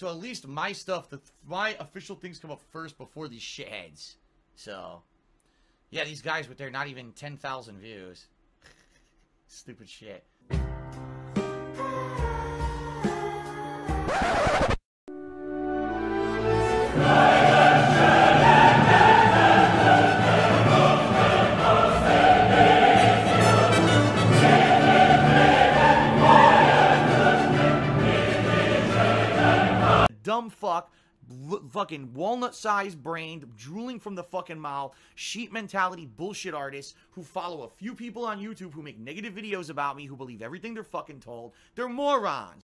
So at least my stuff, the my official things come up first before these shitheads. So, yeah, these guys with their not even 10,000 views. Stupid shit. Dumb fuck, fucking walnut-sized brained, drooling from the fucking mouth, sheep mentality bullshit artists who follow a few people on YouTube who make negative videos about me, who believe everything they're fucking told. They're morons.